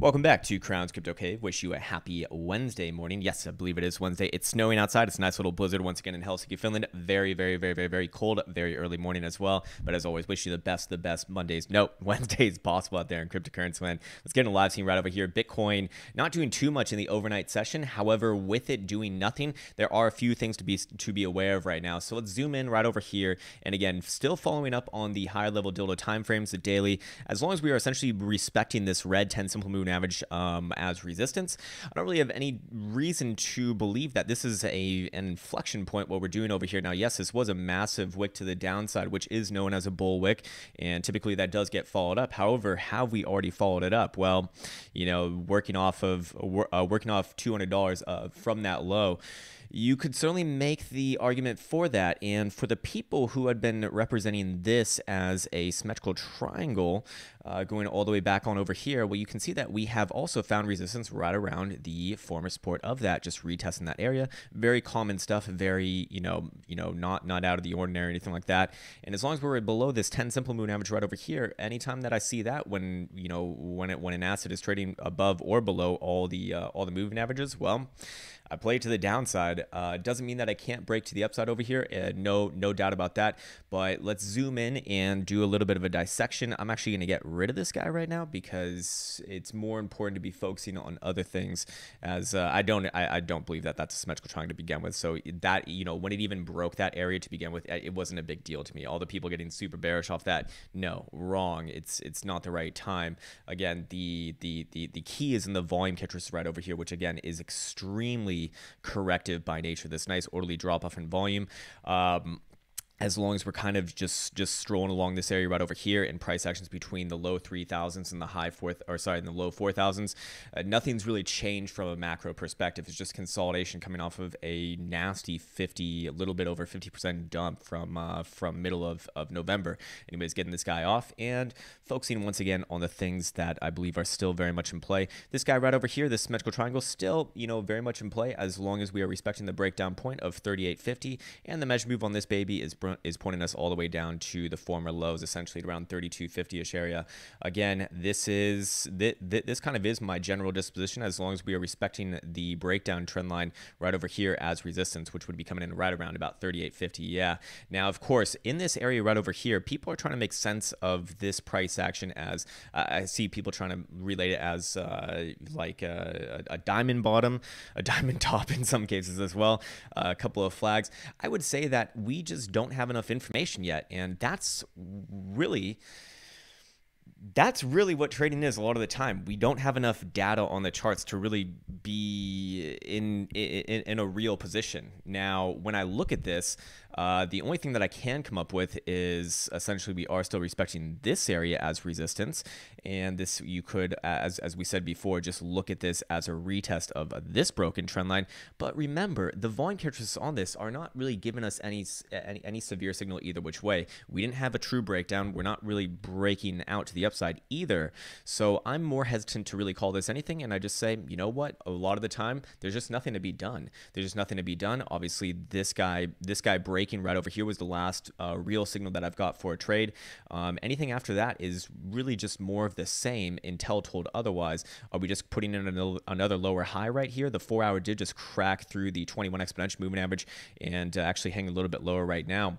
Welcome back to Krown's Crypto Cave. Wish you a happy Wednesday morning. Yes, I believe it is Wednesday. It's snowing outside. It's a nice little blizzard once again in Helsinki, Finland. Very, very, very, very, very cold. Very early morning as well. But as always, wish you the best, the best Mondays. No, Wednesdays possible out there in cryptocurrency land. Let's get in a live scene right over here. Bitcoin not doing too much in the overnight session. However, with it doing nothing, there are a few things to be to be aware of right now. So let's zoom in right over here. And again, still following up on the higher level dildo timeframes, the daily. As long as we are essentially respecting this red 10 simple moving average um, as resistance. I don't really have any reason to believe that this is a an inflection point what we're doing over here. Now, yes, this was a massive wick to the downside, which is known as a bull wick, and typically that does get followed up. However, have we already followed it up? Well, you know, working off of uh, working off $200 uh, from that low you could certainly make the argument for that. And for the people who had been representing this as a symmetrical triangle, uh, going all the way back on over here, well, you can see that we have also found resistance right around the former support of that, just retesting that area. Very common stuff, very, you know, you know, not not out of the ordinary, anything like that. And as long as we're below this 10 simple moving average right over here, anytime that I see that when, you know, when it when an asset is trading above or below all the uh, all the moving averages, well, I play to the downside. Uh, doesn't mean that I can't break to the upside over here. Uh, no, no doubt about that. But let's zoom in and do a little bit of a dissection. I'm actually going to get rid of this guy right now because it's more important to be focusing on other things. As uh, I don't, I, I, don't believe that that's a symmetrical triangle to begin with. So that you know, when it even broke that area to begin with, it wasn't a big deal to me. All the people getting super bearish off that, no, wrong. It's it's not the right time. Again, the the the the key is in the volume catchers right over here, which again is extremely corrective by nature. This nice orderly drop off in volume. Um, as long as we're kind of just just strolling along this area right over here in price actions between the low 3000s and the high fourth or sorry in the low 4000s uh, nothing's really changed from a macro perspective. It's just consolidation coming off of a nasty 50 a little bit over 50% dump from uh, from middle of, of November. Anyways getting this guy off and focusing once again on the things that I believe are still very much in play. This guy right over here this symmetrical triangle still you know very much in play as long as we are respecting the breakdown point of 3850 and the measure move on this baby is is pointing us all the way down to the former lows, essentially around 3250-ish area. Again, this is th th this kind of is my general disposition as long as we are respecting the breakdown trend line right over here as resistance, which would be coming in right around about 3850. Yeah. Now, of course, in this area right over here, people are trying to make sense of this price action as uh, I see people trying to relate it as uh, like a, a, diamond bottom, a diamond top in some cases as well, uh, a couple of flags. I would say that we just don't have enough information yet. And that's really that's really what trading is a lot of the time. We don't have enough data on the charts to really be in in, in a real position. Now, when I look at this, uh, the only thing that I can come up with is essentially we are still respecting this area as resistance. And this, you could, as, as we said before, just look at this as a retest of this broken trend line. But remember, the volume characteristics on this are not really giving us any, any, any severe signal either which way. We didn't have a true breakdown. We're not really breaking out to the upside either. So I'm more hesitant to really call this anything. And I just say, you know what? A lot of the time, there's just nothing to be done. There's just nothing to be done. Obviously, this guy, this guy break breaking right over here was the last uh, real signal that I've got for a trade. Um, anything after that is really just more of the same until told otherwise. Are we just putting in another lower high right here? The four hour did just crack through the 21 exponential moving average and uh, actually hang a little bit lower right now.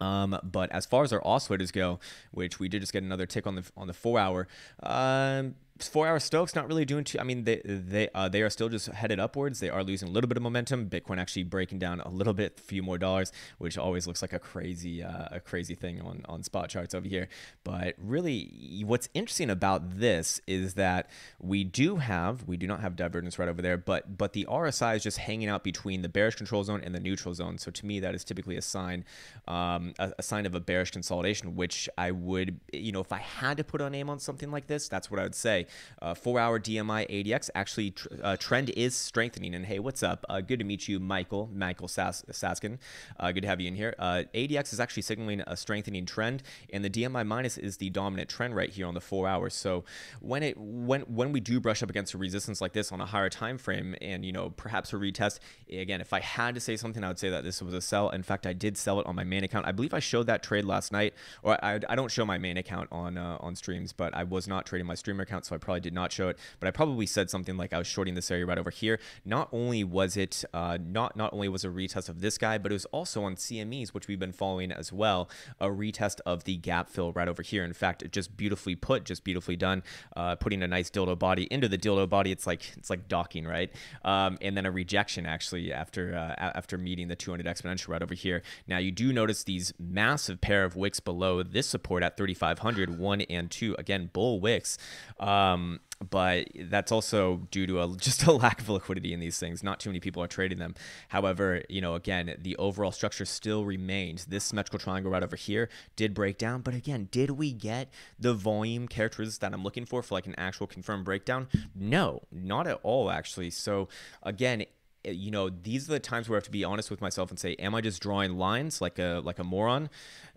Um, but as far as our oscillators go, which we did just get another tick on the on the four hour, um, four hour Stokes not really doing too. I mean, they they uh, they are still just headed upwards. They are losing a little bit of momentum. Bitcoin actually breaking down a little bit, a few more dollars, which always looks like a crazy uh, a crazy thing on on spot charts over here. But really, what's interesting about this is that we do have we do not have divergence right over there, but but the RSI is just hanging out between the bearish control zone and the neutral zone. So to me, that is typically a sign um, a, a sign of a bearish consolidation, which I would you know if I had to put a name on something like this, that's what I would say. Uh, four hour DMI ADX actually tr uh, trend is strengthening. And hey, what's up? Uh, good to meet you, Michael. Michael Sas Saskin. Uh, good to have you in here. Uh, ADX is actually signaling a strengthening trend, and the DMI minus is the dominant trend right here on the four hours. So when it when when we do brush up against a resistance like this on a higher time frame, and you know perhaps a retest again, if I had to say something, I would say that this was a sell. In fact, I did sell it on my main account. I believe I showed that trade last night, or I, I don't show my main account on uh, on streams, but I was not trading my streamer account. So I probably did not show it, but I probably said something like I was shorting this area right over here. Not only was it uh, not not only was a retest of this guy, but it was also on CMEs, which we've been following as well, a retest of the gap fill right over here. In fact, just beautifully put, just beautifully done, uh, putting a nice dildo body into the dildo body. It's like it's like docking, right? Um, and then a rejection actually after uh, after meeting the 200 exponential right over here. Now you do notice these massive pair of wicks below this support at 3,500, one and two. Again, bull wicks. Um, but that's also due to a, just a lack of liquidity in these things. Not too many people are trading them. However, you know, again, the overall structure still remains. This symmetrical triangle right over here did break down, but again, did we get the volume characteristics that I'm looking for for like an actual confirmed breakdown? No, not at all, actually. So again, you know, these are the times where I have to be honest with myself and say, am I just drawing lines like a like a moron?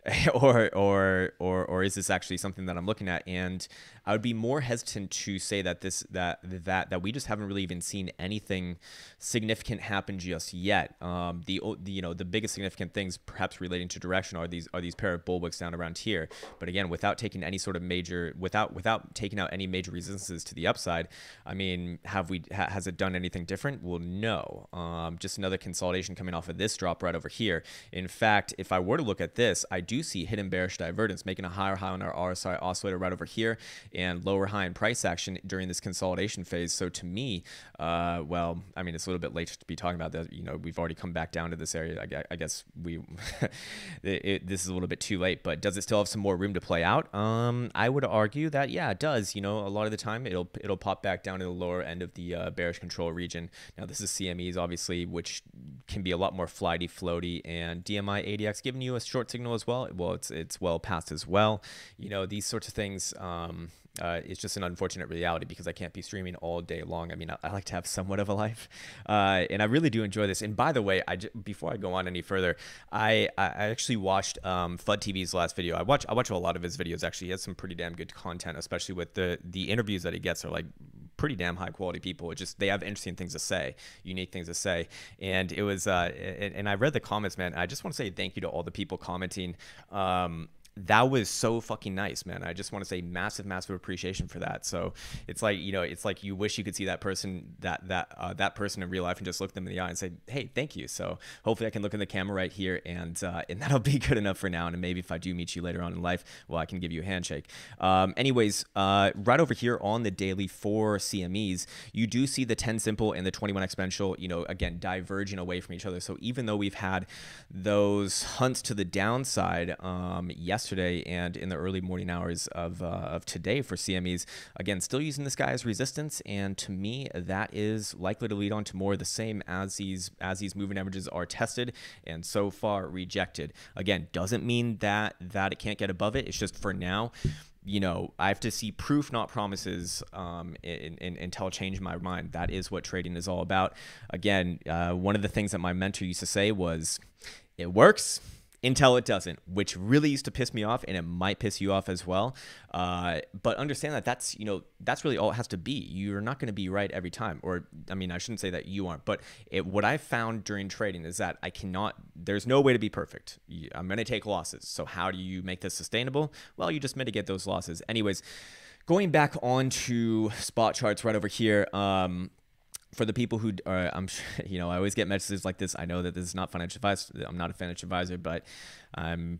or or or or is this actually something that I'm looking at? And I would be more hesitant to say that this that that that we just haven't really even seen anything significant happen just yet. Um, the, the you know the biggest significant things perhaps relating to direction are these are these pair of bull wicks down around here. But again, without taking any sort of major without without taking out any major resistances to the upside, I mean, have we ha, has it done anything different? Well, no. Um, just another consolidation coming off of this drop right over here. In fact, if I were to look at this, I do do see hidden bearish divergence, making a higher high on our RSI oscillator right over here and lower high in price action during this consolidation phase. So to me, uh, well, I mean, it's a little bit late to be talking about that. You know, we've already come back down to this area. I, guess we, it, it, this is a little bit too late, but does it still have some more room to play out? Um, I would argue that, yeah, it does. You know, a lot of the time it'll, it'll pop back down to the lower end of the uh, bearish control region. Now, this is CMEs, obviously, which can be a lot more flighty, floaty, and DMI ADX giving you a short signal as well well. It's it's well past as well. You know these sorts of things. Um, uh, it's just an unfortunate reality because I can't be streaming all day long. I mean, I, I like to have somewhat of a life, uh, and I really do enjoy this. And by the way, I j- before I go on any further, I I actually watched um, Fud TV's last video. I watch I watch a lot of his videos. Actually, he has some pretty damn good content, especially with the the interviews that he gets are like pretty damn high quality people. It just they have interesting things to say, unique things to say. And it was, uh, and, and I read the comments, man. I just want to say thank you to all the people commenting. Um, that was so fucking nice, man. I just want to say massive, massive appreciation for that. So it's like you know, it's like you wish you could see that person, that that uh, that person in real life, and just look them in the eye and say, "Hey, thank you." So hopefully, I can look in the camera right here, and uh, and that'll be good enough for now. And maybe if I do meet you later on in life, well, I can give you a handshake. Um, anyways, uh, right over here on the daily for CMEs, you do see the 10 simple and the 21 exponential. You know, again, diverging away from each other. So even though we've had those hunts to the downside, um, yes yesterday and in the early morning hours of, uh, of today for CMEs. Again, still using this guy as resistance, and to me, that is likely to lead on to more of the same as these as these moving averages are tested and so far rejected. Again, doesn't mean that that it can't get above it. It's just for now you know, I have to see proof, not promises, um, in, in, until I change my mind. That is what trading is all about. Again, uh, one of the things that my mentor used to say was, "It works." Until it doesn't, which really used to piss me off, and it might piss you off as well. Uh, but understand that that's you know that's really all it has to be. You're not going to be right every time, or I mean, I shouldn't say that you aren't, but it, what I found during trading is that I cannot. There's no way to be perfect. I'm going to take losses. So how do you make this sustainable? Well, you just mitigate those losses. Anyways, going back onto spot charts right over here. Um, for the people who are, I'm, you know, I always get messages like this. I know that this is not financial advice. I'm not a financial advisor, but I'm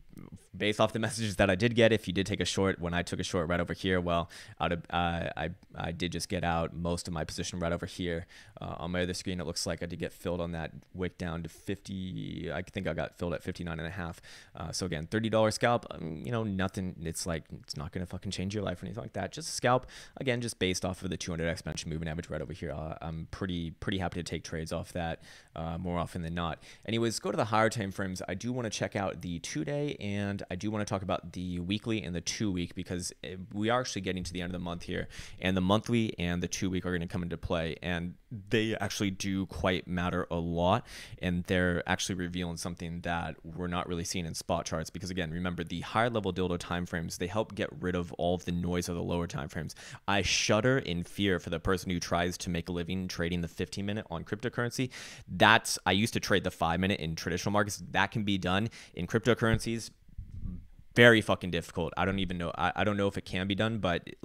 based off the messages that I did get, if you did take a short, when I took a short right over here, well, out of, uh, I, I did just get out most of my position right over here. Uh, on my other screen, it looks like I did get filled on that wick down to 50. I think I got filled at 59 and a half. Uh, so again, $30 scalp, um, you know, nothing. It's like, it's not going to fucking change your life or anything like that. Just a scalp. Again, just based off of the 200 exponential moving average right over here. Uh, I'm pretty, pretty happy to take trades off that uh, more often than not. Anyways, go to the higher time frames. I do want to check out the two day, and I do want to talk about the weekly and the two week because we are actually getting to the end of the month here, and the monthly and the two week are going to come into play, and they actually do quite matter a lot, and they're actually revealing something that we're not really seeing in spot charts because again, remember the higher level dildo time frames they help get rid of all of the noise of the lower time frames. I shudder in fear for the person who tries to make a living trading the 15 minute on cryptocurrency. That's I used to trade the five minute in traditional markets. That can be done in cryptocurrencies very fucking difficult. I don't even know. I, I don't know if it can be done, but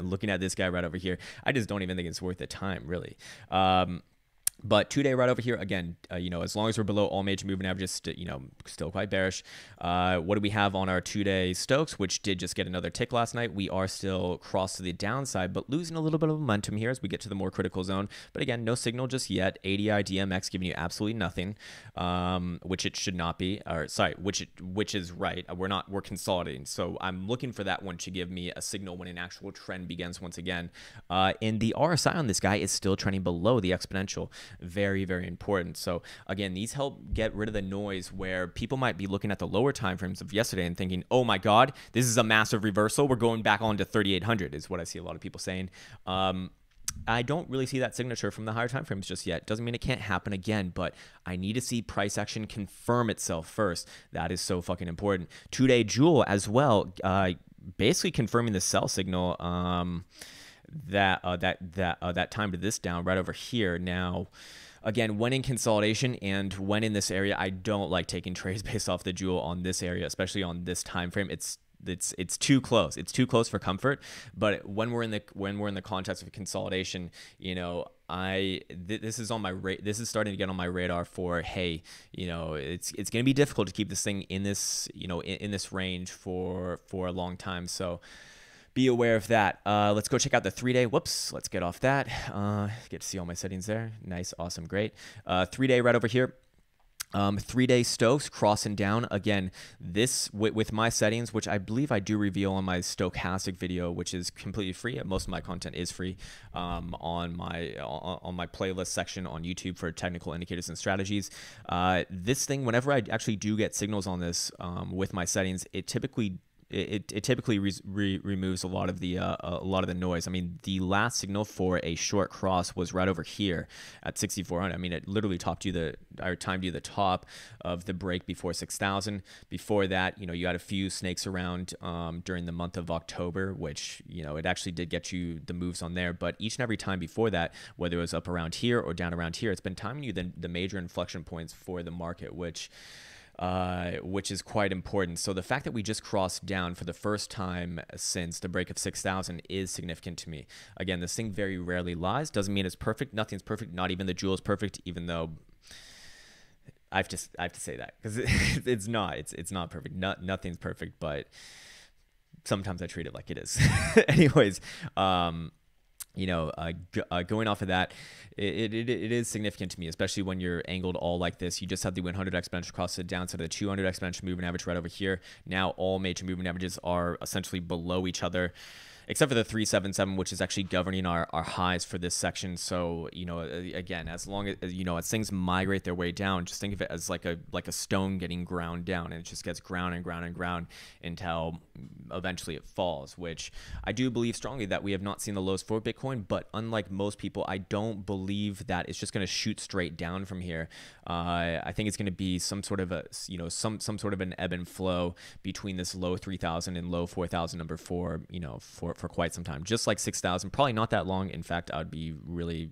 looking at this guy right over here, I just don't even think it's worth the time, really. Um, but two day right over here again. Uh, you know, as long as we're below all major moving averages, you know, still quite bearish. Uh, what do we have on our two day Stokes, which did just get another tick last night? We are still cross to the downside, but losing a little bit of momentum here as we get to the more critical zone. But again, no signal just yet. ADI DMX giving you absolutely nothing, um, which it should not be. Or sorry, which it which is right. We're not we're consolidating, so I'm looking for that one to give me a signal when an actual trend begins once again. Uh, and the RSI on this guy is still trending below the exponential very, very important. So again, these help get rid of the noise where people might be looking at the lower time frames of yesterday and thinking, oh my God, this is a massive reversal. We're going back on to 3,800 is what I see a lot of people saying. Um, I don't really see that signature from the higher time frames just yet. Doesn't mean it can't happen again, but I need to see price action confirm itself first. That is so fucking important. Two day Jewel as well, uh, basically confirming the sell signal. Um, that uh, that that uh, that time to this down right over here. Now, again, when in consolidation and when in this area, I don't like taking trades based off the jewel on this area, especially on this time frame. It's it's it's too close. It's too close for comfort. But when we're in the when we're in the context of consolidation, you know, I th- this is on my ra- this is starting to get on my radar for hey, you know, it's it's going to be difficult to keep this thing in this you know in, in this range for for a long time. So be aware of that. Uh, let's go check out the three day. Whoops, let's get off that. Uh, get to see all my settings there. Nice, awesome, great. Uh, three day right over here. Um, three day Stokes crossing down again. This with, my settings, which I believe I do reveal on my stochastic video, which is completely free. Most of my content is free um, on my on, on, my playlist section on YouTube for technical indicators and strategies. Uh, this thing, whenever I actually do get signals on this um, with my settings, it typically it, it typically re- re- removes a lot of the uh, a lot of the noise. I mean, the last signal for a short cross was right over here at 6400. I mean, it literally topped you the or timed you the top of the break before 6000. Before that, you know, you had a few snakes around um, during the month of October, which you know it actually did get you the moves on there. But each and every time before that, whether it was up around here or down around here, it's been timing you the, the major inflection points for the market, which uh, which is quite important. So the fact that we just crossed down for the first time since the break of 6,000 is significant to me. Again, this thing very rarely lies. Doesn't mean it's perfect. Nothing's perfect. Not even the jewel is perfect, even though I have to I have to say that because it, it's not it's it's not perfect. Not nothing's perfect, but sometimes I treat it like it is. Anyways, um, you know, uh, g- uh, going off of that, it, it, it is significant to me, especially when you're angled all like this. You just have the 100 exponential cross the downside of the 200 exponential moving average right over here. Now all major moving averages are essentially below each other except for the 377, which is actually governing our, our highs for this section. So, you know, again, as long as, you know, as things migrate their way down, just think of it as like a, like a stone getting ground down and it just gets ground and ground and ground until eventually it falls, which I do believe strongly that we have not seen the lows for Bitcoin, but unlike most people, I don't believe that it's just going to shoot straight down from here. Uh, I think it's going to be some sort of a, you know, some, some sort of an ebb and flow between this low 3000 and low 4000 number four, you know, for for, quite some time, just like 6,000. Probably not that long. In fact, I'd be really,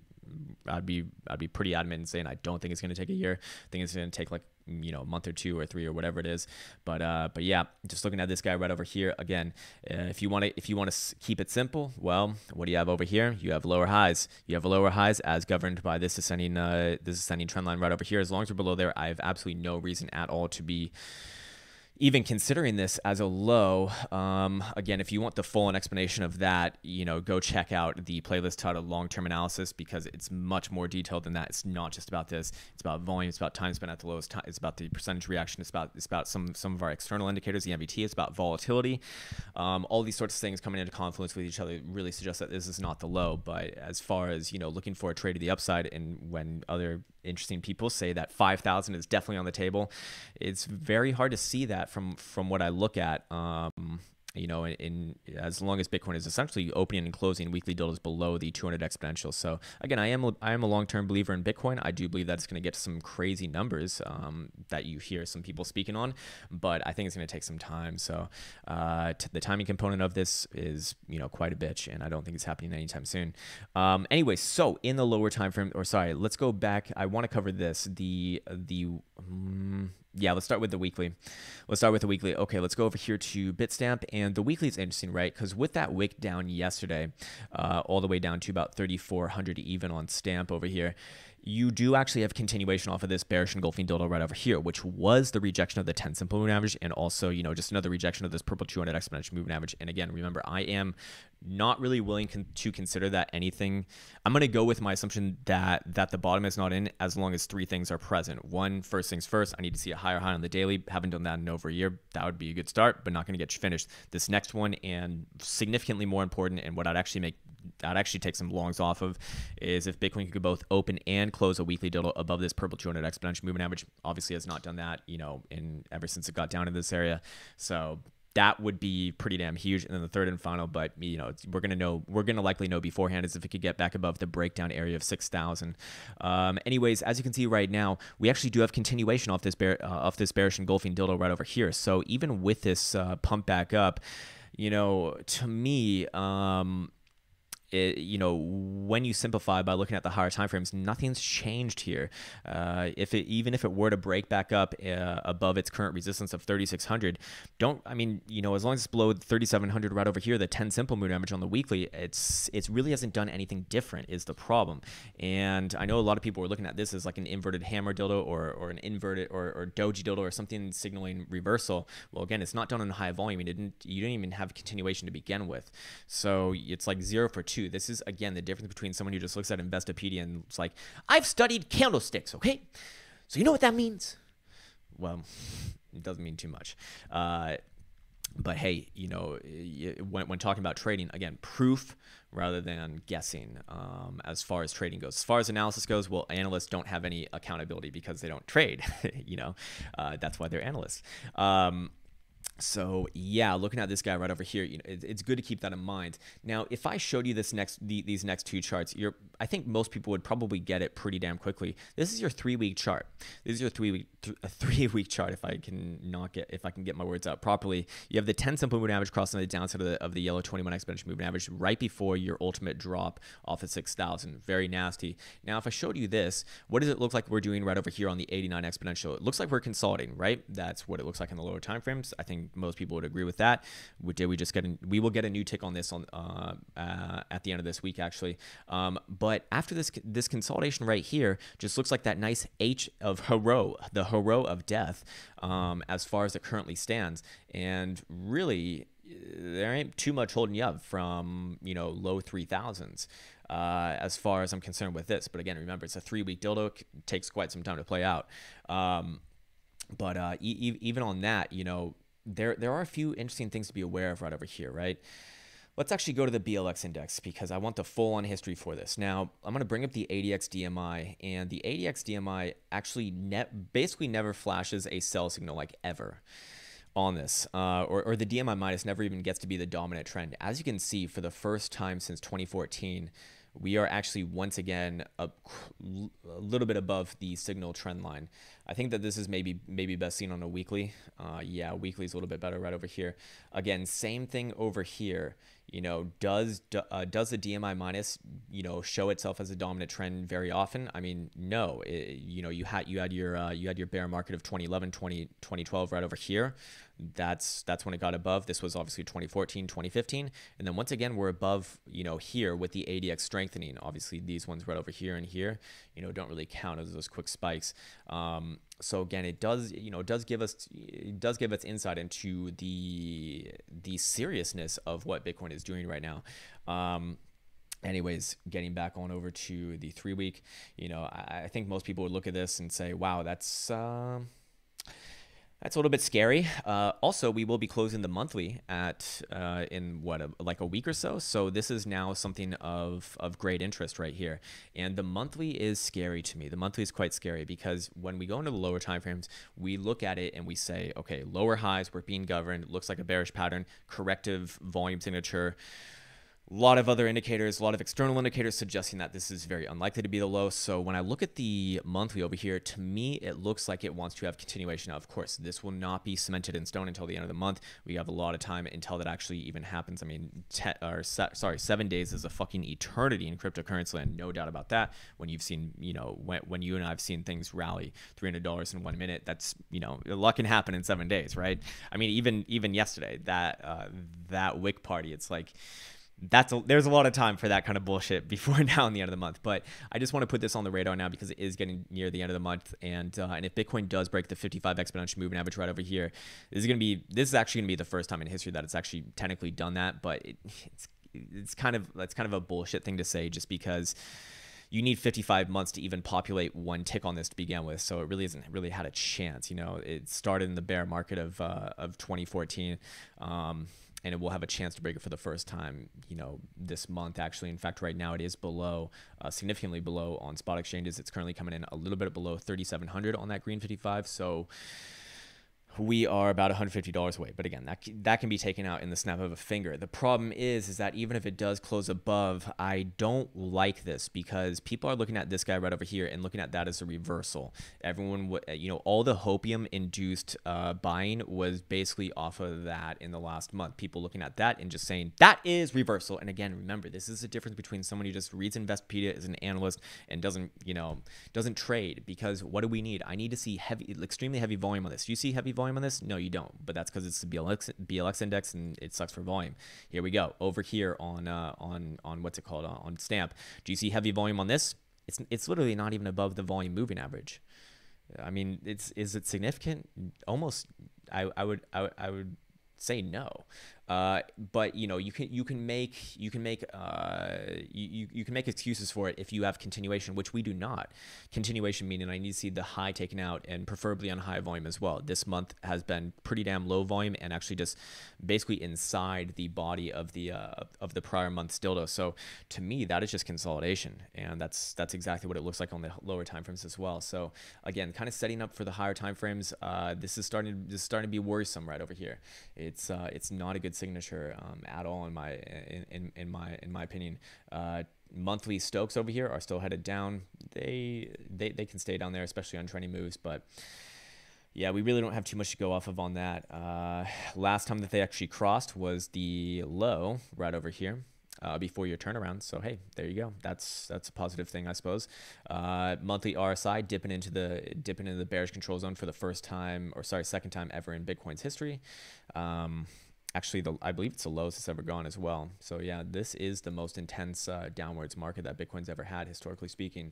I'd be, I'd be pretty adamant in saying I don't think it's going to take a year. I think it's going to take like you know a month or two or three or whatever it is but uh but yeah just looking at this guy right over here again uh, if you want to if you want to keep it simple well what do you have over here you have lower highs you have lower highs as governed by this ascending uh this ascending trend line right over here as long as we're below there i have absolutely no reason at all to be even considering this as a low, um, again, if you want the full explanation of that, you know, go check out the playlist titled Long Term Analysis because it's much more detailed than that. It's not just about this. It's about volume. It's about time spent at the lowest time. It's about the percentage reaction. It's about it's about some some of our external indicators, the MVT. It's about volatility. Um, all these sorts of things coming into confluence with each other really suggest that this is not the low. But as far as you know, looking for a trade to the upside, and when other interesting people say that 5,000 is definitely on the table. It's very hard to see that from from what I look at. Um, you know, in, in, as long as Bitcoin is essentially opening and closing weekly deltas below the 200 exponential. So again, I am I am a long term believer in Bitcoin. I do believe that it's going to get some crazy numbers um, that you hear some people speaking on, but I think it's going to take some time. So uh, the timing component of this is you know quite a bitch, and I don't think it's happening anytime soon. Um, anyway, so in the lower time frame, or sorry, let's go back. I want to cover this the the. Um, yeah, let's start with the weekly. Let's start with the weekly. Okay, let's go over here to Bitstamp. And the weekly is interesting, right? Because with that wick down yesterday, uh, all the way down to about 3,400 even on Stamp over here, you do actually have continuation off of this bearish engulfing dildo right over here, which was the rejection of the 10 simple moving average and also, you know, just another rejection of this purple 200 exponential moving average. And again, remember, I am not really willing con- to consider that anything. I'm going to go with my assumption that that the bottom is not in as long as three things are present. One, first things first, I need to see a higher high on the daily. Haven't done that in over a year. That would be a good start, but not going to get you finished. This next one, and significantly more important, and what I'd actually make I'd actually take some longs off of is if Bitcoin could both open and close a weekly dildo above this purple 200 exponential moving average. Obviously, has not done that, you know, in ever since it got down in this area. So that would be pretty damn huge. And then the third and final, but you know, we're gonna know, we're gonna likely know beforehand is if it could get back above the breakdown area of six thousand. Um, anyways, as you can see right now, we actually do have continuation off this bear, uh, off this bearish engulfing dildo right over here. So even with this uh, pump back up, you know, to me, um, it, you know, when you simplify by looking at the higher time frames, nothing's changed here. Uh, if it, even if it were to break back up uh, above its current resistance of 3600, don't I mean, you know, as long as it's below 3700 right over here, the 10 simple moving average on the weekly, it's it really hasn't done anything different is the problem. And I know a lot of people were looking at this as like an inverted hammer dildo or or an inverted or, or doji dildo or something signaling reversal. Well, again, it's not done in high volume. You didn't you didn't even have continuation to begin with, so it's like zero for two too. This is again the difference between someone who just looks at Investopedia and it's like, I've studied candlesticks, okay? So you know what that means? Well, it doesn't mean too much. Uh, but hey, you know, when, when talking about trading, again, proof rather than guessing um, as far as trading goes. As far as analysis goes, well, analysts don't have any accountability because they don't trade. you know, uh, that's why they're analysts. Um, so yeah, looking at this guy right over here, you know, it's good to keep that in mind. Now, if I showed you this next the, these next two charts, you're I think most people would probably get it pretty damn quickly. This is your three week chart. This is your three week th- a three week chart. If I can not get if I can get my words out properly, you have the 10 simple moving average crossing the downside of the, of the yellow 21 exponential moving average right before your ultimate drop off at 6,000. Very nasty. Now, if I showed you this, what does it look like we're doing right over here on the 89 exponential? It looks like we're consolidating, right? That's what it looks like in the lower time frames. I think most people would agree with that. We, Did we just get? A, we will get a new tick on this on uh, uh, at the end of this week, actually. Um, but after this this consolidation right here, just looks like that nice H of hero, the hero of death, um, as far as it currently stands, and really there ain't too much holding you up from you know low 3000s uh, as far as i'm concerned with this but again remember it's a three week dildo it takes quite some time to play out um, but uh, e- even on that you know there there are a few interesting things to be aware of right over here, right? Let's actually go to the BLX index because I want the full on history for this. Now, I'm going to bring up the ADX DMI, and the ADX DMI actually net basically never flashes a sell signal like ever on this, uh, or, or the DMI minus never even gets to be the dominant trend. As you can see, for the first time since 2014, we are actually once again a, a, little bit above the signal trend line. I think that this is maybe maybe best seen on a weekly. Uh, yeah, weekly is a little bit better right over here. Again, same thing over here. You know, does uh, does the DMI minus you know show itself as a dominant trend very often? I mean, no. It, you know, you had you had your uh, you had your bear market of 2011, 20, 2012 right over here that's that's when it got above this was obviously 2014 2015 and then once again we're above you know here with the adx strengthening obviously these ones right over here and here you know don't really count as those quick spikes um, so again it does you know does give us it does give us insight into the the seriousness of what bitcoin is doing right now. Um, anyways getting back on over to the three week you know I, I, think most people would look at this and say wow that's uh, that's a little bit scary. Uh, also, we will be closing the monthly at uh, in what a, like a week or so. So this is now something of of great interest right here. And the monthly is scary to me. The monthly is quite scary because when we go into the lower time frames, we look at it and we say, okay, lower highs, we're being governed. Looks like a bearish pattern. Corrective volume signature a lot of other indicators, a lot of external indicators suggesting that this is very unlikely to be the low. So when I look at the monthly over here, to me, it looks like it wants to have continuation. Now, of course, this will not be cemented in stone until the end of the month. We have a lot of time until that actually even happens. I mean, or se- sorry, seven days is a fucking eternity in cryptocurrency land, no doubt about that. When you've seen, you know, when, when you and I have seen things rally $300 in one minute, that's, you know, a lot can happen in seven days, right? I mean, even even yesterday, that uh, that Wick party, it's like that's a, there's a lot of time for that kind of bullshit before now and the end of the month. But I just want to put this on the radar now because it is getting near the end of the month, and uh, and if Bitcoin does break the 55 exponential moving average right over here, this is gonna be this is actually gonna be the first time in history that it's actually technically done that. But it, it's it's kind of that's kind of a bullshit thing to say just because you need 55 months to even populate one tick on this to begin with. So it really hasn't really had a chance. You know, it started in the bear market of uh, of 2014. Um, and it will have a chance to break it for the first time, you know, this month. Actually, in fact, right now it is below, uh, significantly below on spot exchanges. It's currently coming in a little bit below 3,700 on that green 55. So we are about $150 away. But again, that that can be taken out in the snap of a finger. The problem is is that even if it does close above, I don't like this because people are looking at this guy right over here and looking at that as a reversal. Everyone, you know, all the hopium induced uh, buying was basically off of that in the last month. People looking at that and just saying that is reversal. And again, remember, this is the difference between someone who just reads Investopedia as an analyst and doesn't, you know, doesn't trade because what do we need? I need to see heavy, extremely heavy volume on this. You see heavy volume? Volume on this? No, you don't. But that's because it's the BLX, BLX index and it sucks for volume. Here we go. Over here on uh, on on what's it called on stamp. Do you see heavy volume on this? It's it's literally not even above the volume moving average. I mean, it's is it significant? Almost. I I would I, I would say no. Uh, but you know, you can you can make you can make uh, you, you can make excuses for it if you have continuation, which we do not. Continuation meaning I need to see the high taken out and preferably on high volume as well. This month has been pretty damn low volume and actually just basically inside the body of the uh, of the prior month's dildo. So to me, that is just consolidation, and that's that's exactly what it looks like on the lower time frames as well. So again, kind of setting up for the higher time frames. Uh, this is starting this is starting to be worrisome right over here. It's uh, it's not a good signature um, at all in my in, in, in my in my opinion. Uh, monthly Stokes over here are still headed down. They they they can stay down there, especially on trending moves, but. Yeah, we really don't have too much to go off of on that. Uh, last time that they actually crossed was the low right over here. Uh, before your turnaround. So hey, there you go. That's that's a positive thing, I suppose. Uh, monthly RSI dipping into the dipping into the bearish control zone for the first time, or sorry, second time ever in Bitcoin's history. Um, actually the I believe it's the lowest it's ever gone as well. So yeah, this is the most intense uh, downwards market that Bitcoin's ever had historically speaking.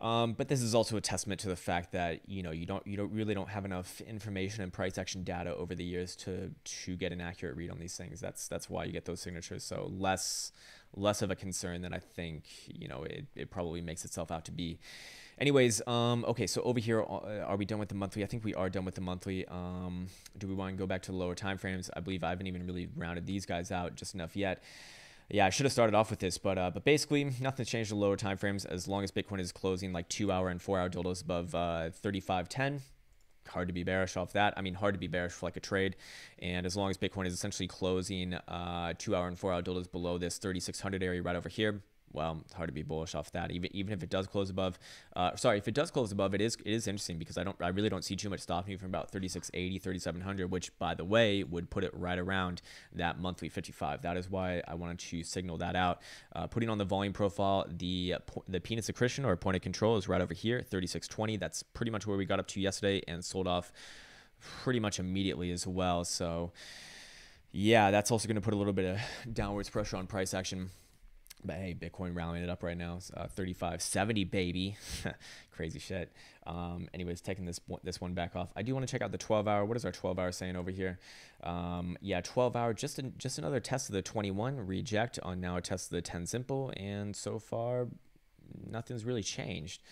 Um, but this is also a testament to the fact that you know you don't you don't really don't have enough information and price action data over the years to to get an accurate read on these things. That's that's why you get those signatures. So less less of a concern than I think you know it, it probably makes itself out to be. Anyways, um, okay, so over here, uh, are we done with the monthly? I think we are done with the monthly. Um, do we want to go back to the lower time frames? I believe I haven't even really rounded these guys out just enough yet. Yeah, I should have started off with this, but uh, but basically nothing changed the lower time frames as long as Bitcoin is closing like two hour and four hour dildos above uh, 35.10 hard to be bearish off that. I mean, hard to be bearish for like a trade. And as long as Bitcoin is essentially closing uh, two hour and four hour dildos below this 3600 area right over here, well, it's hard to be bullish off that. Even even if it does close above, uh, sorry, if it does close above, it is it is interesting because I don't I really don't see too much stopping you from about 3680, 3700, which by the way would put it right around that monthly 55. That is why I wanted to signal that out. Uh, putting on the volume profile, the the penis accretion or point of control is right over here, 3620. That's pretty much where we got up to yesterday and sold off pretty much immediately as well. So yeah, that's also going to put a little bit of downwards pressure on price action. But hey, Bitcoin rallying it up right now. Uh, 3570, baby. Crazy shit. Um, anyways, taking this this one back off. I do want to check out the 12 hour. What is our 12 hour saying over here? Um, yeah, 12 hour. Just an, just another test of the 21 reject on now a test of the 10 simple, and so far nothing's really changed.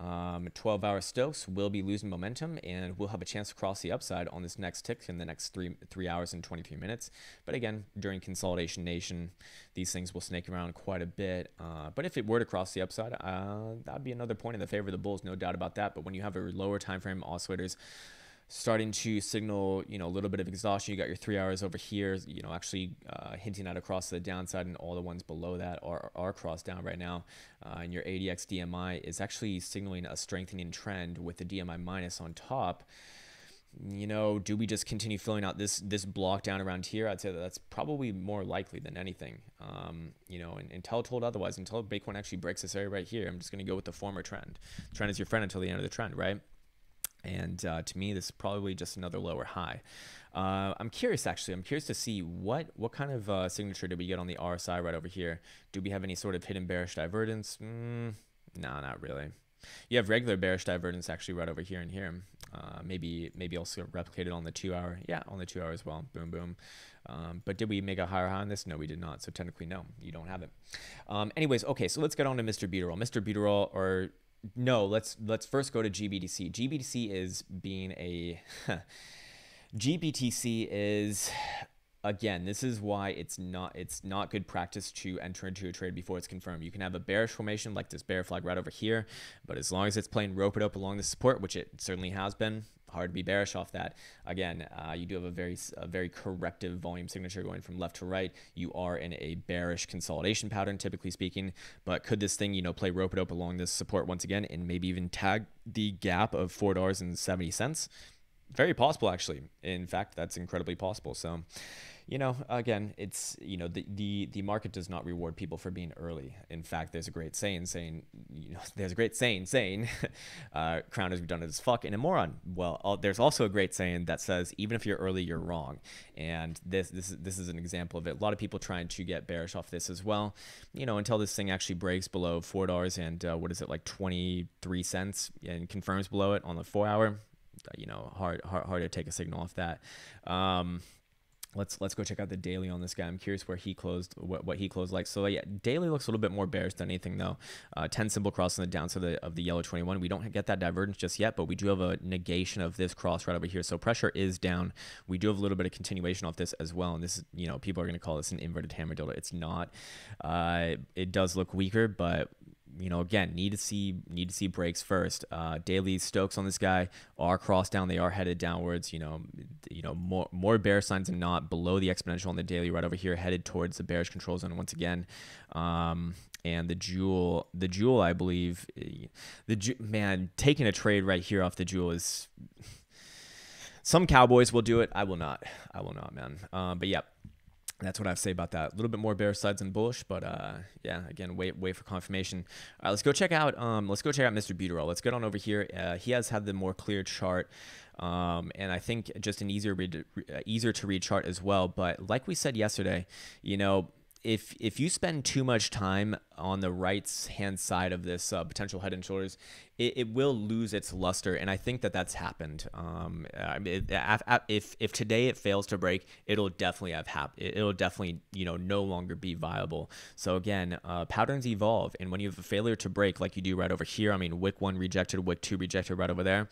Um, 12 hour Stokes will be losing momentum and we'll have a chance to cross the upside on this next tick in the next three, three hours and 23 minutes. But again, during consolidation nation, these things will snake around quite a bit. Uh, but if it were to cross the upside, uh, that'd be another point in the favor of the Bulls, no doubt about that. But when you have a lower time frame oscillators, starting to signal, you know, a little bit of exhaustion. You got your three hours over here, you know, actually uh, hinting at across the downside, and all the ones below that are, are crossed down right now. Uh, and your ADX DMI is actually signaling a strengthening trend with the DMI minus on top. You know, do we just continue filling out this this block down around here? I'd say that that's probably more likely than anything. Um, you know, and, until told otherwise, until Bitcoin actually breaks this area right here, I'm just going to go with the former trend. Trend is your friend until the end of the trend, right? And uh, to me, this is probably just another lower high. Uh, I'm curious, actually. I'm curious to see what what kind of uh, signature did we get on the RSI right over here. Do we have any sort of hidden bearish divergence? Mm, no, not really. You have regular bearish divergence actually right over here and here. Uh, maybe maybe also replicated on the two hour. Yeah, on the two hour as well. Boom, boom. Um, but did we make a higher high on this? No, we did not. So technically, no, you don't have it. Um, anyways, okay, so let's get on to Mr. Buterin. Mr. Buterin, or no, let's let's first go to GBTC. GBTC is being a GBTC is again, this is why it's not it's not good practice to enter into a trade before it's confirmed. You can have a bearish formation like this bear flag right over here, but as long as it's playing rope it up along the support, which it certainly has been, hard to be bearish off that. Again, uh, you do have a very a very corrective volume signature going from left to right. You are in a bearish consolidation pattern, typically speaking. But could this thing, you know, play rope it up along this support once again, and maybe even tag the gap of four dollars and seventy cents? Very possible, actually. In fact, that's incredibly possible. So you know, again, it's you know the, the the market does not reward people for being early. In fact, there's a great saying saying you know there's a great saying saying uh, Krown is redundant as fuck and a moron. Well, there's also a great saying that says even if you're early, you're wrong. And this this is this is an example of it. A lot of people trying to get bearish off this as well. You know, until this thing actually breaks below four dollars and uh, what is it like twenty three cents and confirms below it on the four hour. You know, hard hard hard to take a signal off that. Um, let's let's go check out the daily on this guy. I'm curious where he closed, what, what he closed like. So yeah, daily looks a little bit more bearish than anything though. Uh, 10 symbol cross on the downside of the, of the yellow 21. We don't get that divergence just yet, but we do have a negation of this cross right over here. So pressure is down. We do have a little bit of continuation off this as well. And this is, you know, people are going to call this an inverted hammer dildo. It's not. Uh, it does look weaker, but you know, again, need to see need to see breaks first. Uh, daily Stokes on this guy are crossed down; they are headed downwards. You know, you know more more bear signs than not below the exponential on the daily, right over here, headed towards the bearish control zone once again. Um, and the jewel, the jewel, I believe, the ju- man taking a trade right here off the jewel is. Some cowboys will do it. I will not. I will not, man. Um, but yeah, that's what I have to say about that. A little bit more bear sides than bullish, but uh, yeah, again, wait, wait for confirmation. All right, let's go check out. Um, let's go check out Mr. Buterin. Let's get on over here. Uh, he has had the more clear chart, um, and I think just an easier read, uh, easier to read chart as well. But like we said yesterday, you know, if if you spend too much time on the right hand side of this uh, potential head and shoulders, it, it, will lose its luster, and I think that that's happened. Um, it, if if today it fails to break, it'll definitely have hap- It'll definitely you know no longer be viable. So again, uh, patterns evolve, and when you have a failure to break, like you do right over here, I mean, wick one rejected, wick two rejected, right over there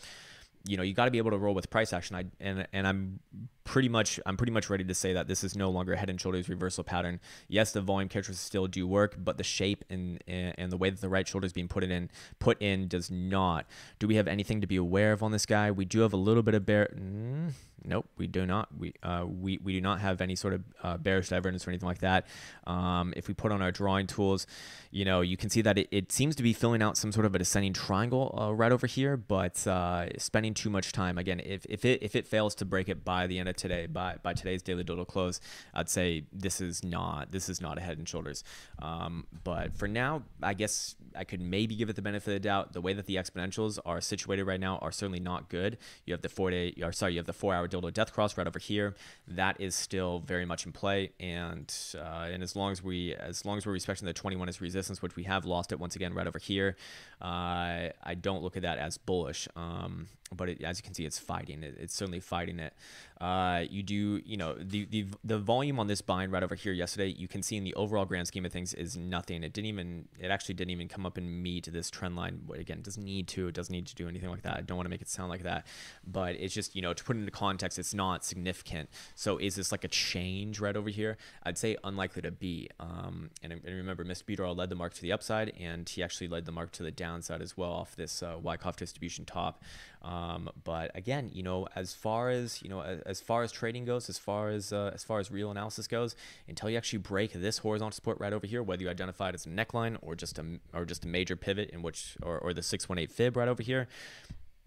you know you got to be able to roll with price action I, and and I'm pretty much I'm pretty much ready to say that this is no longer a head and shoulders reversal pattern. Yes, the volume characteristics still do work, but the shape and and the way that the right shoulder is being put in put in does not. Do we have anything to be aware of on this guy? We do have a little bit of bear. Mm, nope, we do not. We uh, we we do not have any sort of uh, bearish divergence or anything like that. Um, if we put on our drawing tools, you know, you can see that it, it seems to be filling out some sort of a descending triangle uh, right over here, but uh, spending too much time. Again, if if it if it fails to break it by the end of today by by today's daily dodo close, I'd say this is not this is not a head and shoulders. Um, but for now, I guess I could maybe give it the benefit of the doubt. The way that the exponentials are situated right now are certainly not good. You have the four day, or sorry, you have the four hour dildo death cross right over here. That is still very much in play, and uh, and as long as we as long as we're respecting the 21 as resistance, which we have lost it once again right over here, uh, I don't look at that as bullish. Um, but it, as you can see, it's fighting. It, it's certainly fighting it. Uh, you do, you know, the, the the volume on this bind right over here yesterday, you can see in the overall grand scheme of things is nothing. It didn't even, it actually didn't even come up and meet this trend line. But Again, it doesn't need to, it doesn't need to do anything like that. I don't want to make it sound like that, but it's just, you know, to put into context, it's not significant. So is this like a change right over here? I'd say unlikely to be. Um, and, and remember, Mr. Buterin led the mark to the upside, and he actually led the mark to the downside as well off this uh, Wyckoff distribution top. Um, but again, you know, as far as you know, as, as far as trading goes, as far as uh, as far as real analysis goes, until you actually break this horizontal support right over here, whether you identify it as a neckline or just a or just a major pivot in which or, or the 618 fib right over here,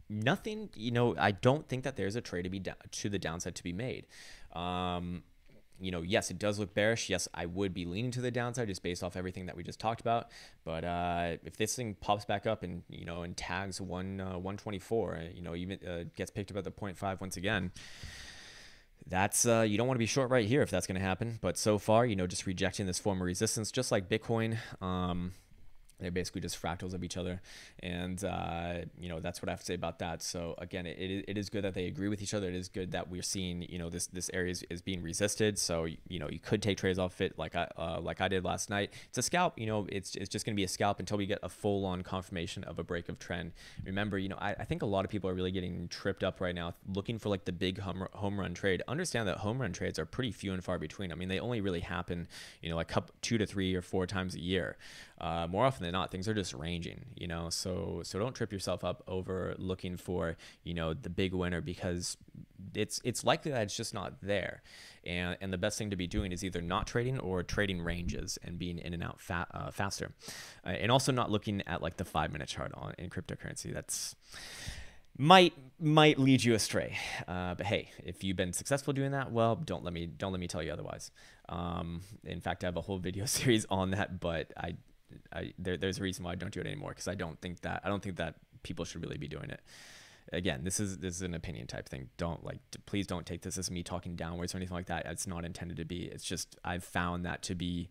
nothing. You know, I don't think that there's a trade to be to the downside to be made. Um, you know, yes, it does look bearish. Yes, I would be leaning to the downside just based off everything that we just talked about. But uh, if this thing pops back up and you know and tags one uh, 124, uh, you know, even uh, gets picked up at the 0.5 once again, that's uh, you don't want to be short right here if that's going to happen. But so far, you know, just rejecting this form of resistance, just like Bitcoin. Um, they're basically just fractals of each other. And uh, you know that's what i have to say about that. So again it, it is good that they agree with each other. It is good that we're seeing you know this this area is, is being resisted. So you know you could take trades off it like i uh, like i did last night. It's a scalp you know it's, it's just going to be a scalp until we get a full-on confirmation of a break of trend. Remember you know I, I think a lot of people are really getting tripped up right now looking for like the big home, home run trade. Understand that home run trades are pretty few and far between. I mean they only really happen you know like two to three or four times a year uh, more often than not, things are just ranging, you know. So so don't trip yourself up over looking for you know the big winner because it's it's likely that it's just not there. And and the best thing to be doing is either not trading or trading ranges and being in and out fa- uh, faster, uh, and also not looking at like the five minute chart on in cryptocurrency. That's might might lead you astray. Uh, but hey, if you've been successful doing that, well, don't let me don't let me tell you otherwise. Um, in fact, I have a whole video series on that, but I I, there, there's a reason why I don't do it anymore because I don't think that I don't think that people should really be doing it. Again, this is this is an opinion type thing. Don't like please don't take this as me talking downwards or anything like that. It's not intended to be. It's just I've found that to be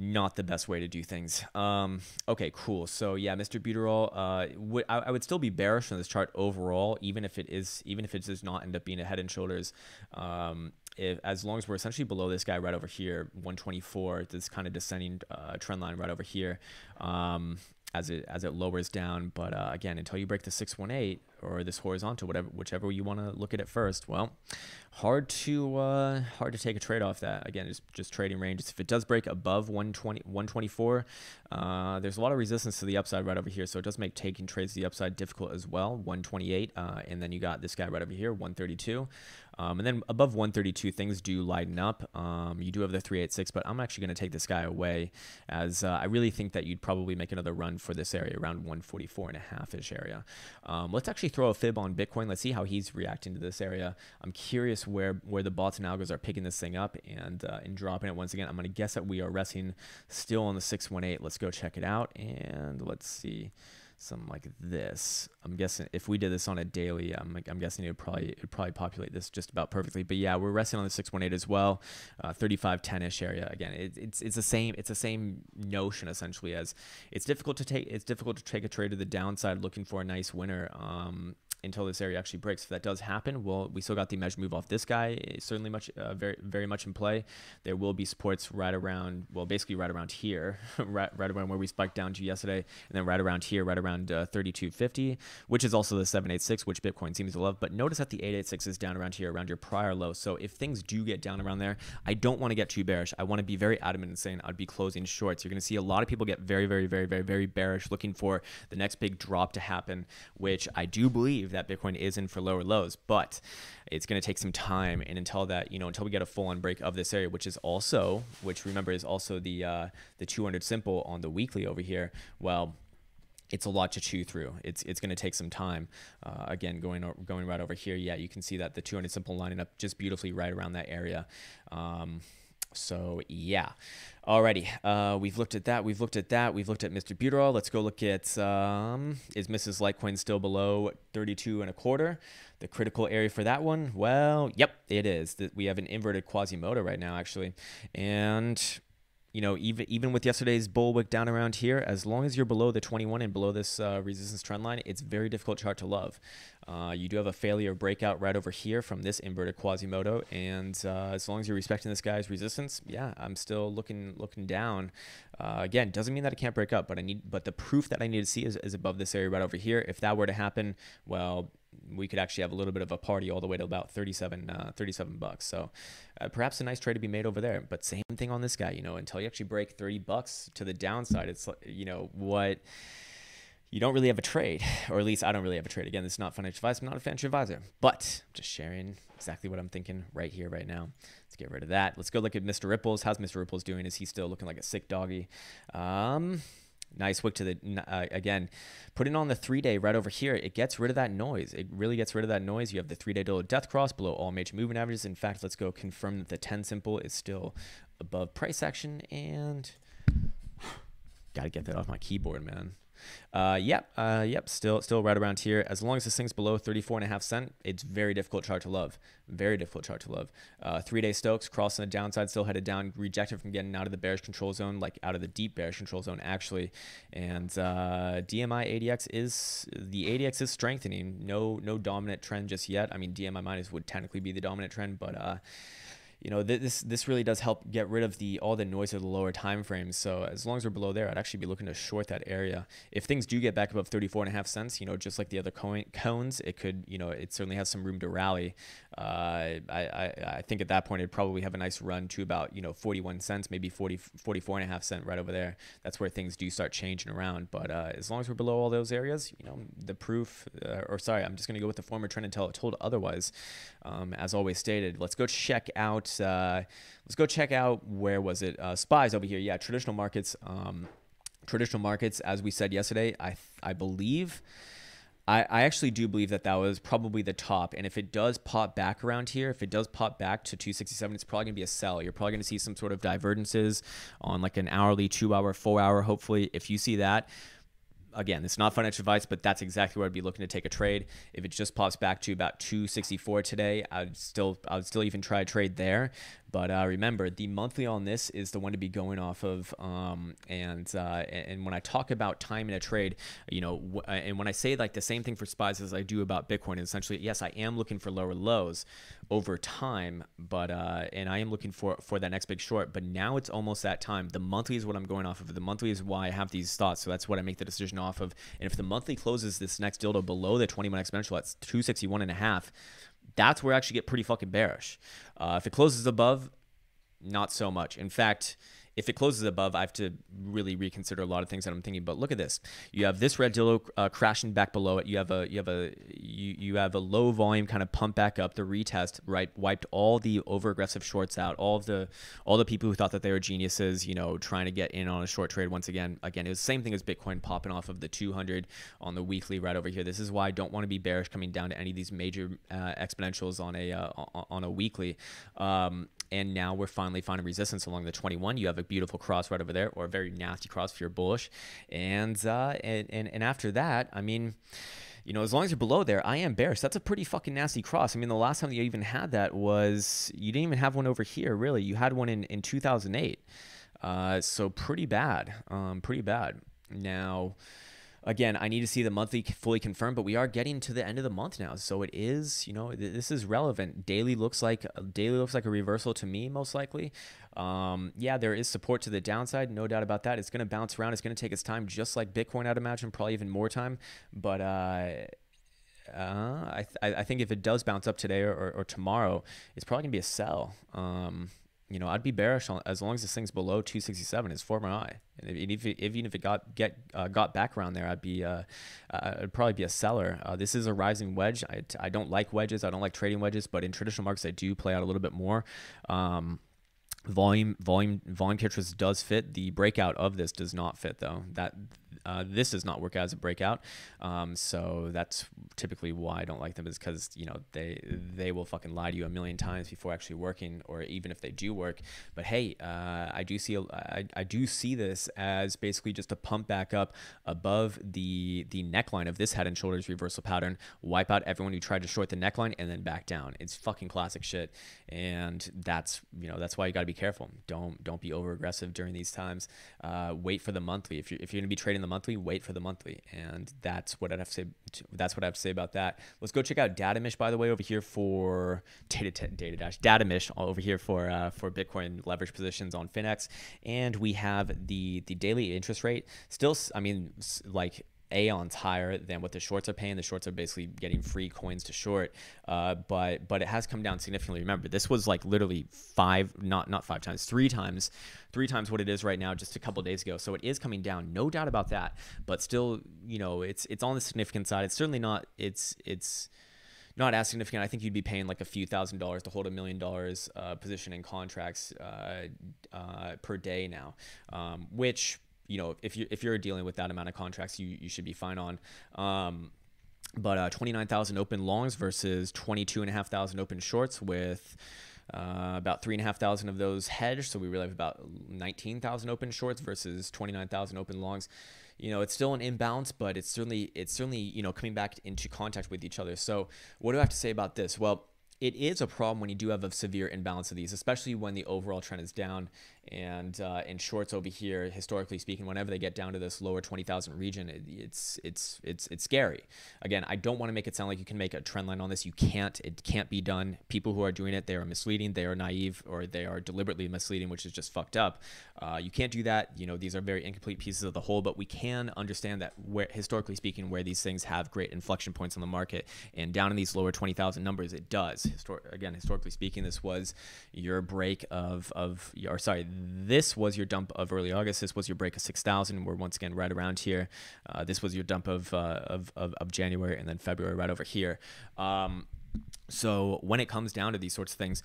not the best way to do things. Um, okay, cool. So yeah, Mr. Buterin, uh, w- I, I would still be bearish on this chart overall, even if it is, even if it does not end up being a head and shoulders. Um, if, as long as we're essentially below this guy right over here, 124, this kind of descending uh, trend line right over here, um, as it as it lowers down. But uh, again, until you break the 618 or this horizontal, whatever, whichever you want to look at it first, well, hard to uh, hard to take a trade off that. Again, just just trading ranges. If it does break above 120 124, uh, there's a lot of resistance to the upside right over here, so it does make taking trades the upside difficult as well. 128, uh, and then you got this guy right over here, 132. Um, and then above 132, things do lighten up. Um, you do have the 386, but I'm actually going to take this guy away as uh, I really think that you'd probably make another run for this area around 144 and a half ish area. Um, let's actually throw a fib on Bitcoin. Let's see how he's reacting to this area. I'm curious where where the bots and algos are picking this thing up and uh, and dropping it once again. I'm going to guess that we are resting still on the 618. Let's go check it out and let's see something like this. I'm guessing if we did this on a daily, I'm, I'm guessing it would probably it probably populate this just about perfectly. But yeah, we're resting on the 618 as well, uh, 3510ish area. Again, it, it's it's the same it's the same notion essentially as it's difficult to take it's difficult to take a trade to the downside looking for a nice winner. Um, until this area actually breaks. If that does happen, well, we still got the measure move off this guy. It's certainly much, uh, very, very much in play. There will be supports right around, well, basically right around here, right, right around where we spiked down to yesterday, and then right around here, right around uh, 3250, which is also the 786, which Bitcoin seems to love. But notice that the 886 is down around here, around your prior low. So if things do get down around there, I don't want to get too bearish. I want to be very adamant in saying I'd be closing shorts. You're going to see a lot of people get very, very, very, very, very bearish, looking for the next big drop to happen, which I do believe believe that Bitcoin is in for lower lows, but it's going to take some time. And until that, you know, until we get a full on break of this area, which is also, which remember is also the uh, the 200 simple on the weekly over here. Well, it's a lot to chew through. It's it's going to take some time. Uh, again, going going right over here, yeah, you can see that the 200 simple lining up just beautifully right around that area. Um, so yeah. Alrighty, uh, we've looked at that. We've looked at that. We've looked at Mr. Buterin. Let's go look at um, is Mrs. Litecoin still below 32 and a quarter? The critical area for that one? Well, yep, it is. We have an inverted Quasimodo right now, actually, and you know, even even with yesterday's bull wick down around here, as long as you're below the 21 and below this uh, resistance trend line, it's very difficult chart to love. Uh, you do have a failure breakout right over here from this inverted Quasimodo, and uh, as long as you're respecting this guy's resistance, yeah, I'm still looking looking down. Uh, again, doesn't mean that it can't break up, but I need but the proof that I need to see is, is above this area right over here. If that were to happen, well, we could actually have a little bit of a party all the way to about 37, uh, 37 bucks. So uh, perhaps a nice trade to be made over there. But same thing on this guy, you know, until you actually break 30 bucks to the downside, it's you know what you don't really have a trade, or at least I don't really have a trade. Again, this is not financial advice. I'm not a financial advisor, but just sharing exactly what I'm thinking right here, right now. Let's get rid of that. Let's go look at Mr. Ripples. How's Mr. Ripples doing? Is he still looking like a sick doggy? Um, Nice wick to the, uh, again, putting on the three day right over here, it gets rid of that noise. It really gets rid of that noise. You have the three day Dillo death cross below all major movement averages. In fact, let's go confirm that the 10 simple is still above price action and got to get that off my keyboard, man. Uh, yep, uh, yep, still, still right around here. As long as this thing's below 34 and a half cent, it's very difficult chart to love. Very difficult chart to love. Uh, three-day Stochs crossing the downside, still headed down, rejected from getting out of the bearish control zone, like out of the deep bearish control zone actually. And uh, DMI ADX is the ADX is strengthening. No, no dominant trend just yet. I mean, DMI minus would technically be the dominant trend, but uh, you know, this this really does help get rid of the all the noise of the lower time frames. So as long as we're below there, I'd actually be looking to short that area. If things do get back above 34 and a half cents, you know, just like the other cones, it could, you know, it certainly has some room to rally. Uh, I, I, I think at that point it'd probably have a nice run to about, you know, 41 cents, maybe 40, 44 and a half cent right over there. That's where things do start changing around. But uh, as long as we're below all those areas, you know, the proof, uh, or sorry, I'm just going to go with the former trend until told otherwise. Um, as always stated, let's go check out uh, let's go check out where was it? Uh, spies over here. Yeah, traditional markets. Um, traditional markets, as we said yesterday, I I believe. I, I actually do believe that that was probably the top. And if it does pop back around here, if it does pop back to 267, it's probably going to be a sell. You're probably going to see some sort of divergences on like an hourly, two hour, four hour. Hopefully, if you see that, again, it's not financial advice, but that's exactly where I'd be looking to take a trade. If it just pops back to about 264 today, I'd still I would still even try a trade there. But uh, remember, the monthly on this is the one to be going off of. Um, and uh, and when I talk about time in a trade, you know, uh, and when I say like the same thing for spies as I do about Bitcoin, essentially, yes, I am looking for lower lows over time, but uh, and I am looking for for that next big short. But now it's almost that time. The monthly is what I'm going off of. The monthly is why I have these thoughts. So that's what I make the decision off of. And if the monthly closes this next dildo below the 21 exponential, that's 261 and a half that's where I actually get pretty fucking bearish. Uh, if it closes above, not so much. In fact, if it closes above, I have to really reconsider a lot of things that I'm thinking. But look at this: you have this red dillo uh, crashing back below it. You have a you have a you, you have a low volume kind of pump back up. The retest right wiped all the over aggressive shorts out. All of the all the people who thought that they were geniuses, you know, trying to get in on a short trade once again. Again, it was the same thing as Bitcoin popping off of the 200 on the weekly right over here. This is why I don't want to be bearish coming down to any of these major uh, exponentials on a uh, on a weekly. Um, and now we're finally finding resistance along the 21. You have a beautiful cross right over there, or a very nasty cross if you're bullish. And uh, and, and and after that, I mean you know, as long as you're below there, I am bearish. That's a pretty fucking nasty cross. I mean, the last time you even had that was you didn't even have one over here, really. You had one in, in 2008. Uh, so pretty bad. Um, pretty bad. Now, again, I need to see the monthly fully confirmed, but we are getting to the end of the month now, so it is, you know, this is relevant. Daily looks like daily looks like a reversal to me, most likely. Um, yeah, there is support to the downside, no doubt about that. It's going to bounce around. It's going to take its time, just like Bitcoin, I'd imagine, probably even more time. But uh, uh, I, th- I think if it does bounce up today or, or, or tomorrow, it's probably gonna be a sell. Um, you know, I'd be bearish on as long as this thing's below 267 is for my eye. And if, if even if it got get uh, got back around there, I'd be uh, uh, I'd probably be a seller. Uh, this is a rising wedge. I, I don't like wedges. I don't like trading wedges, but in traditional markets, they do play out a little bit more. Um, volume volume volume characteristics does fit. The breakout of this does not fit though. That uh, this does not work out as a breakout. Um, so that's typically why I don't like them is because you know they they will fucking lie to you a million times before actually working, or even if they do work. But hey, uh, I do see I, I do see this as basically just a pump back up above the the neckline of this head and shoulders reversal pattern, wipe out everyone who tried to short the neckline, and then back down. It's fucking classic shit, and that's you know that's why you got to be careful. Don't don't be over aggressive during these times. Uh, wait for the monthly. If you're if you're gonna be trading the monthly, wait for the monthly, and that's what I'd have to say. That's what I have to say about that. Let's go check out Datamish by the way over here for data data dash Datamish over here for uh, for Bitcoin leverage positions on Finex, and we have the the daily interest rate still. I mean, like Aeon's higher than what the shorts are paying. The shorts are basically getting free coins to short, uh, but but it has come down significantly. Remember, this was like literally five, not not five times, three times, three times what it is right now just a couple days ago. So it is coming down, no doubt about that. But still, you know, it's it's on the significant side. It's certainly not. It's it's not as significant. I think you'd be paying like a few thousand dollars to hold a million dollars uh, position in contracts uh, uh, per day now, um, which you know, if you if you're dealing with that amount of contracts, you you should be fine on. Um, but uh, 29,000 open longs versus 22,500 open shorts with uh, about 3,500 of those hedged. So we really have about 19,000 open shorts versus 29,000 open longs. You know, it's still an imbalance, but it's certainly, it's certainly, you know, coming back into contact with each other. So what do I have to say about this? Well, it is a problem when you do have a severe imbalance of these, especially when the overall trend is down and uh, in shorts over here, historically speaking, whenever they get down to this lower 20,000 region, it, it's it's it's it's scary. Again, I don't want to make it sound like you can make a trend line on this. You can't. It can't be done. People who are doing it, they are misleading, they are naive, or they are deliberately misleading, which is just fucked up. Uh, you can't do that. You know, these are very incomplete pieces of the whole, but we can understand that where historically speaking, where these things have great inflection points on the market, and down in these lower 20,000 numbers, it does. Again, historically speaking, this was your break of of or sorry this was your dump of early August. This was your break of 6,000. We're once again right around here. Uh, this was your dump of, uh, of, of, of, January and then February right over here. Um, so when it comes down to these sorts of things,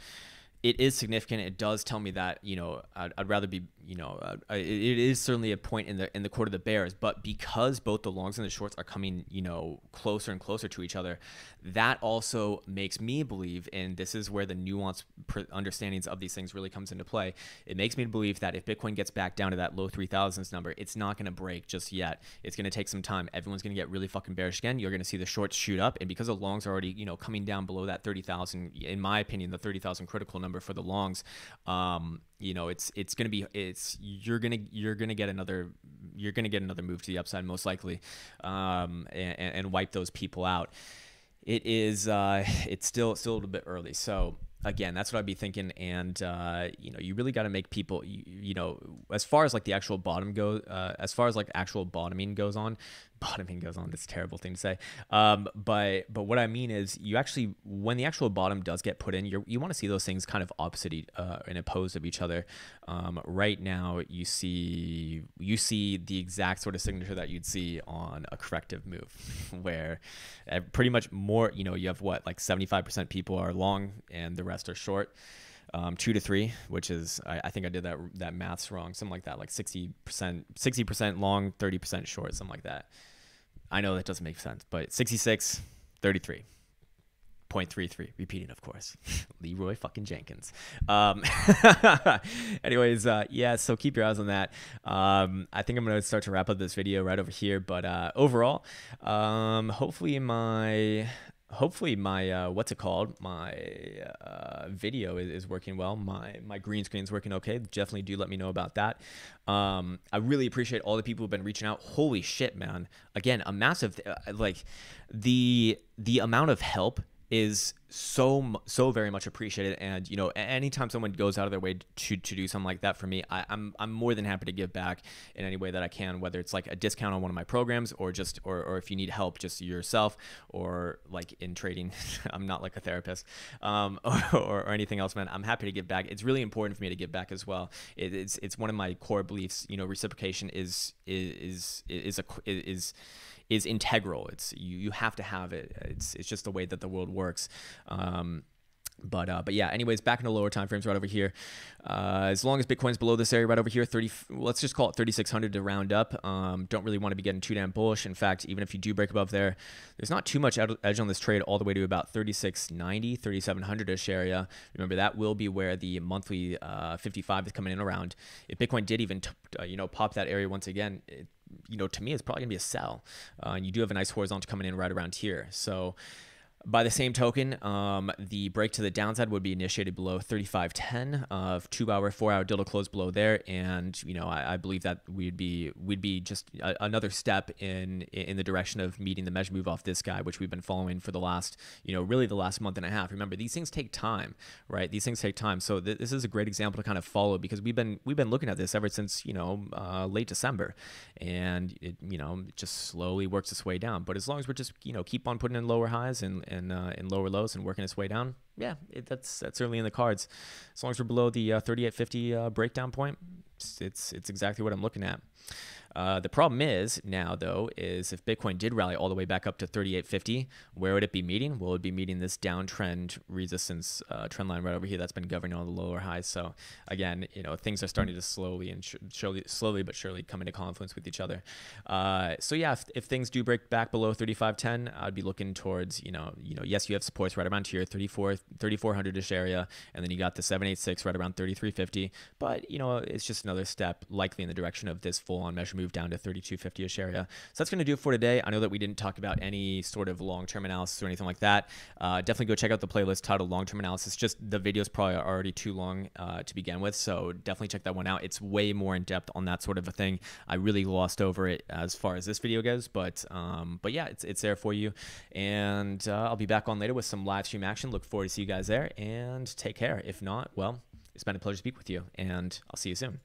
it is significant. It does tell me that you know I'd, I'd rather be you know uh, it is certainly a point in the in the court of the bears, but because both the longs and the shorts are coming you know closer and closer to each other, that also makes me believe, and this is where the nuanced understandings of these things really comes into play. It makes me believe that if Bitcoin gets back down to that low three thousands number, it's not going to break just yet. It's going to take some time. Everyone's going to get really fucking bearish again. You're going to see the shorts shoot up, and because the longs are already you know coming down below that thirty thousand, in my opinion, the thirty thousand critical number for the longs. Um, you know, it's it's gonna be it's you're gonna you're gonna get another you're gonna get another move to the upside most likely, um, and, and wipe those people out. It is uh, it's still still a little bit early, so again, that's what I'd be thinking. And uh, you know, you really got to make people, you, you, know, as far as like the actual bottom go, uh, as far as like actual bottoming goes on, bottoming goes on. That's a terrible thing to say. Um, but but what I mean is, you actually when the actual bottom does get put in, you you want to see those things kind of opposite uh, and opposed of each other. Um, right now, you see you see the exact sort of signature that you'd see on a corrective move, where pretty much more. You know, you have what like seventy five percent people are long and the rest are short um, two to three, which is I, I, think I did that that maths wrong, something like that, like sixty percent, sixty percent long, thirty percent short, something like that. I know that doesn't make sense, but 66, 33. 0.33 repeating of course leroy fucking jenkins um, anyways uh, yeah so keep your eyes on that um, i think i'm gonna start to wrap up this video right over here but uh, overall um, hopefully my hopefully my uh, what's it called? My uh, video is, is, working well. My my green screen is working okay. Definitely do let me know about that. Um, i really appreciate all the people who've been reaching out. Holy shit man. Again a massive uh, like the the amount of help is so so very much appreciated. And you know anytime someone goes out of their way to, to do something like that for me I, am I'm, I'm more than happy to give back in any way that I can whether it's like a discount on one of my programs or just or, or if you need help just yourself or like in trading. I'm not like a therapist um, or, or, anything else man. I'm happy to give back. It's really important for me to give back as well. It, it's it's one of my core beliefs. You know reciprocation is is is is a is is integral. It's you, you have to have it. It's it's just the way that the world works. Um, but uh, but yeah anyways back into lower time frames right over here uh, as long as bitcoin's below this area right over here 30 let's just call it 3600 to round up um, don't really want to be getting too damn bullish in fact even if you do break above there there's not too much edge on this trade all the way to about 3690 3700ish area remember that will be where the monthly uh, 55 is coming in around if bitcoin did even uh, you know pop that area once again it, you know to me it's probably gonna be a sell. Uh, and you do have a nice horizontal coming in right around here. So by the same token, um, the break to the downside would be initiated below 35.10 of two hour, four hour dildo close below there, and you know I, I believe that we'd be we'd be just a, another step in in the direction of meeting the measure move off this guy, which we've been following for the last you know really the last month and a half. Remember these things take time, right? These things take time, so th- this is a great example to kind of follow because we've been we've been looking at this ever since you know uh, late December, and it you know just slowly works its way down. But as long as we're just you know keep on putting in lower highs and and uh, in lower lows and working its way down, yeah, it, that's that's certainly in the cards. As long as we're below the uh, 3850 uh, breakdown point, it's, it's it's exactly what I'm looking at. Uh, the problem is now, though, is if Bitcoin did rally all the way back up to 3850, where would it be meeting? Well, it would be meeting this downtrend resistance uh, trend line right over here that's been governing all the lower highs. So again, you know, things are starting to slowly and sh- surely, slowly but surely come into confluence with each other. Uh, so yeah, if, if, things do break back below 3510, I'd be looking towards, you know, you know, yes, you have supports right around here, 34, 3400ish area, and then you got the 786 right around 3350. But you know, it's just another step likely in the direction of this full-on measure move down to 3250-ish area. So that's going to do it for today. I know that we didn't talk about any sort of long-term analysis or anything like that. Uh, definitely go check out the playlist titled Long-Term Analysis. Just the videos probably are already too long uh, to begin with, so definitely check that one out. It's way more in depth on that sort of a thing. I really lost over it as far as this video goes, but um, but yeah, it's it's there for you. And uh, I'll be back on later with some live stream action. Look forward to see you guys there, and take care. If not, well, it's been a pleasure to speak with you, and I'll see you soon.